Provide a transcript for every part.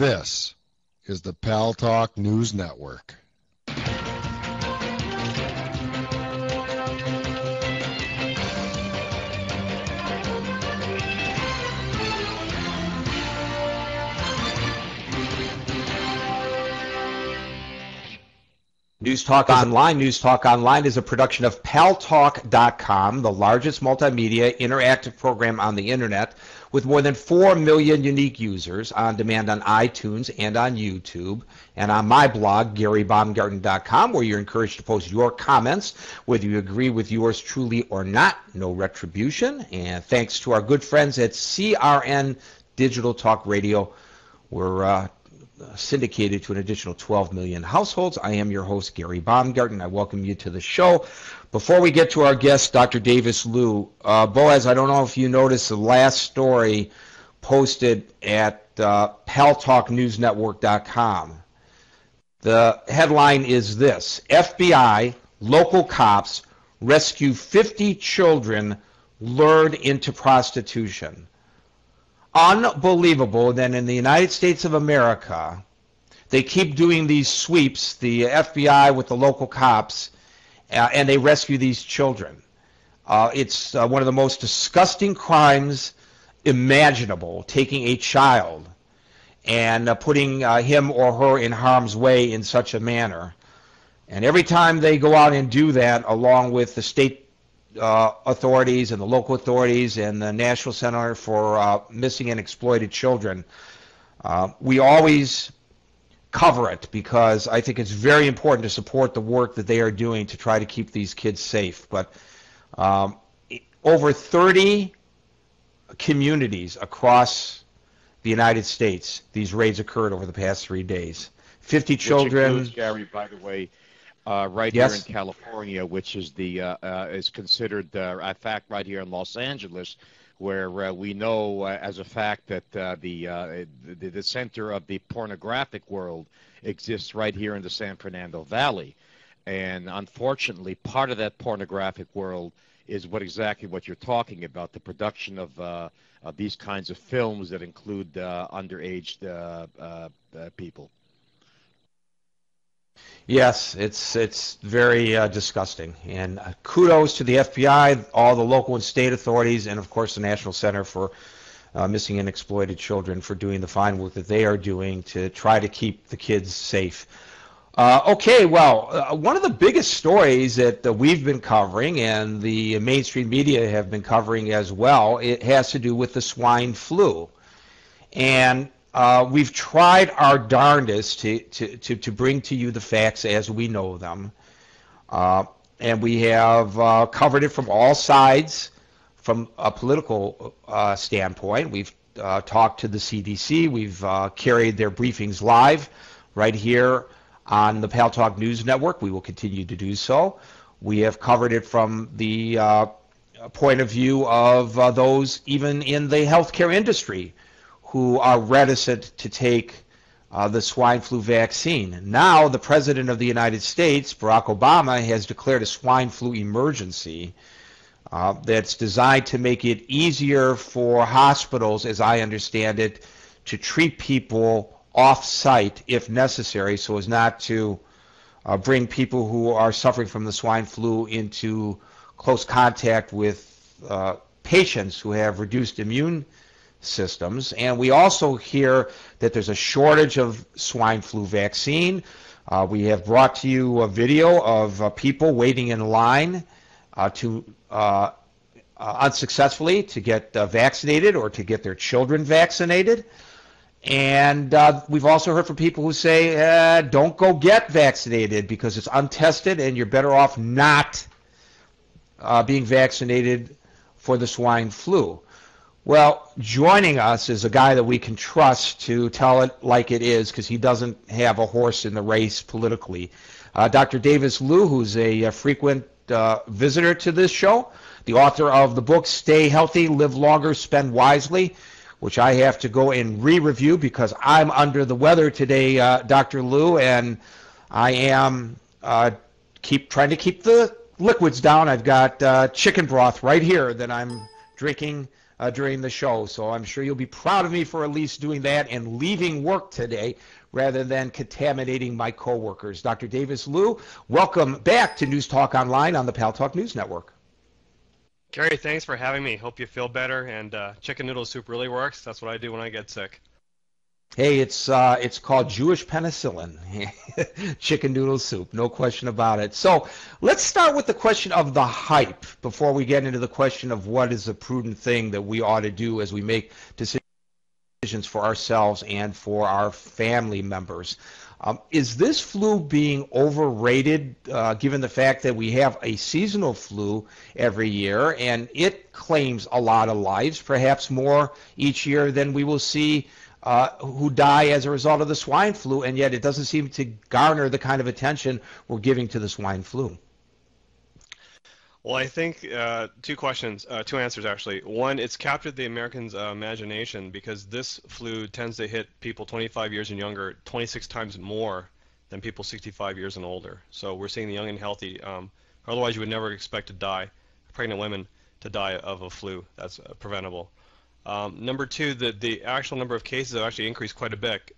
This is the Paltalk News Network. News Talk Online. News Talk Online is a production of paltalk.com, the largest multimedia interactive program on the internet with more than 4 million unique users on demand on iTunes and on YouTube and on my blog, GaryBaumgarten.com, where you're encouraged to post your comments, whether you agree with yours truly or not. No retribution. And thanks to our good friends at CRN Digital Talk Radio. We're uh, syndicated to an additional 12 million households. I am your host, Gary Baumgarten. I welcome you to the show. Before we get to our guest, Dr. Davis Liu, uh, Boaz, I don't know if you noticed the last story posted at uh, paltalknewsnetwork.com. The headline is this FBI, local cops rescue 50 children lured into prostitution unbelievable that in the United States of America, they keep doing these sweeps, the FBI with the local cops, uh, and they rescue these children. Uh, it's uh, one of the most disgusting crimes imaginable, taking a child and uh, putting uh, him or her in harm's way in such a manner. And every time they go out and do that, along with the state uh, authorities and the local authorities and the National Center for uh, Missing and Exploited Children. Uh, we always cover it because I think it's very important to support the work that they are doing to try to keep these kids safe. But um, over 30 communities across the United States, these raids occurred over the past three days. 50 children. Includes, Gary, by the way, uh, right yes. here in California, which is the uh, uh, is considered uh, a fact right here in Los Angeles, where uh, we know uh, as a fact that the, the, the center of the pornographic world exists right here in the San Fernando Valley, and unfortunately, part of that pornographic world is what exactly what you're talking about the production of, of these kinds of films that include underage people. Yes, it's it's very uh, disgusting. And uh, kudos to the FBI, all the local and state authorities, and of course the National Center for uh, Missing and Exploited Children for doing the fine work that they are doing to try to keep the kids safe. Uh, okay, well, uh, one of the biggest stories that we've been covering and the mainstream media have been covering as well, it has to do with the swine flu. And uh, we've tried our darndest to, to, to, to, bring to you the facts as we know them. Uh, and we have uh, covered it from all sides from a political uh, standpoint. We've uh, talked to the CDC. We've uh, carried their briefings live right here on the Paltalk News Network. We will continue to do so. We have covered it from the point of view of those even in the healthcare industry who are reticent to take uh, the swine flu vaccine. Now, the President of the United States, Barack Obama, has declared a swine flu emergency uh, that's designed to make it easier for hospitals, as I understand it, to treat people off site if necessary so as not to uh, bring people who are suffering from the swine flu into close contact with uh, patients who have reduced immune systems. And we also hear that there's a shortage of swine flu vaccine. Uh, we have brought to you a video of uh, people waiting in line uh, to uh, uh, unsuccessfully to get uh, vaccinated or to get their children vaccinated. And we've also heard from people who say, don't go get vaccinated because it's untested and you're better off not being vaccinated for the swine flu. Well, joining us is a guy that we can trust to tell it like it is because he doesn't have a horse in the race politically. Uh, Dr. Davis Liu, who's a, a frequent uh, visitor to this show, the author of the book Stay Healthy, Live Longer, Spend Wisely, which I have to go and re-review because I'm under the weather today, uh, Dr. Liu, and I am uh, keep trying to keep the liquids down. I've got uh, chicken broth right here that I'm drinking uh, during the show. So I'm sure you'll be proud of me for at least doing that and leaving work today rather than contaminating my coworkers. Dr. Davis Liu, welcome back to News Talk Online on the Paltalk News Network. Gary, thanks for having me. Hope you feel better. And uh, chicken noodle soup really works. That's what I do when I get sick. Hey, it's uh, it's called Jewish penicillin, chicken noodle soup, no question about it. So let's start with the question of the hype before we get into the question of what is a prudent thing that we ought to do as we make decisions for ourselves and for our family members. Um, is this flu being overrated, uh, given the fact that we have a seasonal flu every year and it claims a lot of lives, perhaps more each year than we will see? Uh, who die as a result of the swine flu, and yet it doesn't seem to garner the kind of attention we're giving to the swine flu. Well, I think uh, two questions, uh, two answers actually. One, it's captured the Americans' uh, imagination because this flu tends to hit people 25 years and younger 26 times more than people 65 years and older. So we're seeing the young and healthy. Um, otherwise, you would never expect to die, pregnant women to die of a flu. That's uh, preventable. Um, number two, the, the actual number of cases have actually increased quite a bit.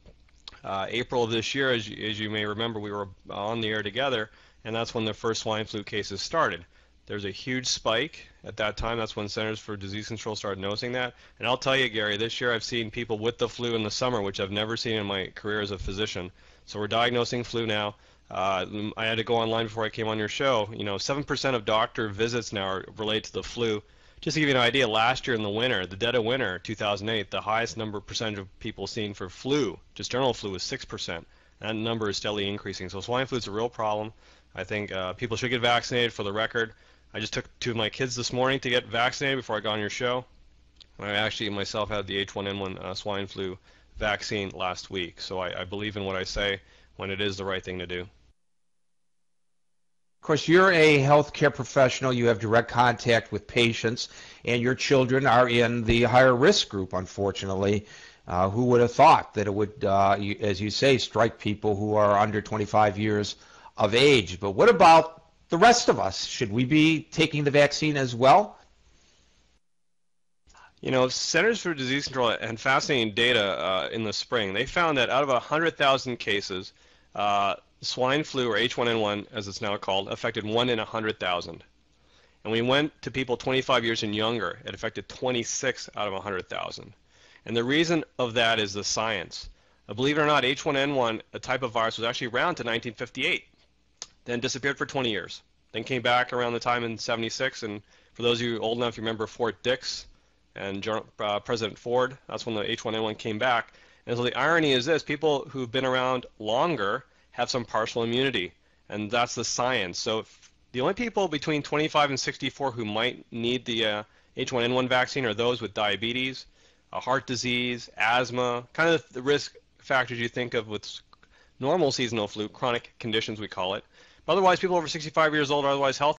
Uh, April of this year, as you, as you may remember, we were on the air together, and that's when the first swine flu cases started. There's a huge spike at that time. That's when Centers for Disease Control started noticing that. And I'll tell you, Gary, this year I've seen people with the flu in the summer, which I've never seen in my career as a physician. So we're diagnosing flu now. Uh, I had to go online before I came on your show. You know, 7% of doctor visits now are related to the flu. Just to give you an idea, last year in the winter, the dead of winter, 2008, the highest number percentage of people seen for flu, just general flu, was 6%. That number is steadily increasing. So swine flu is a real problem. I think uh, people should get vaccinated. For the record, I just took two of my kids this morning to get vaccinated before I got on your show. I actually myself had the H1N1 uh, swine flu vaccine last week, so I, I believe in what I say when it is the right thing to do. Of course, you're a healthcare professional. You have direct contact with patients, and your children are in the higher risk group, unfortunately. Uh, who would have thought that it would, uh, you, as you say, strike people who are under 25 years of age? But what about the rest of us? Should we be taking the vaccine as well? You know, Centers for Disease Control and fascinating data uh, in the spring. They found that out of 100,000 cases, uh, swine flu, or H1N1 as it's now called, affected 1 in 100,000. And we went to people 25 years and younger, it affected 26 out of 100,000. And the reason of that is the science. Uh, believe it or not, H1N1, a type of virus, was actually around to 1958, then disappeared for 20 years, then came back around the time in 76. And for those of you old enough, you remember Fort Dix and uh, President Ford. That's when the H1N1 came back. And so the irony is this: people who've been around longer have some partial immunity, and that's the science. So the only people between 25 and 64 who might need the uh, H1N1 vaccine are those with diabetes, heart disease, asthma, kind of the risk factors you think of with normal seasonal flu, chronic conditions we call it. But otherwise, people over 65 years old are otherwise healthy.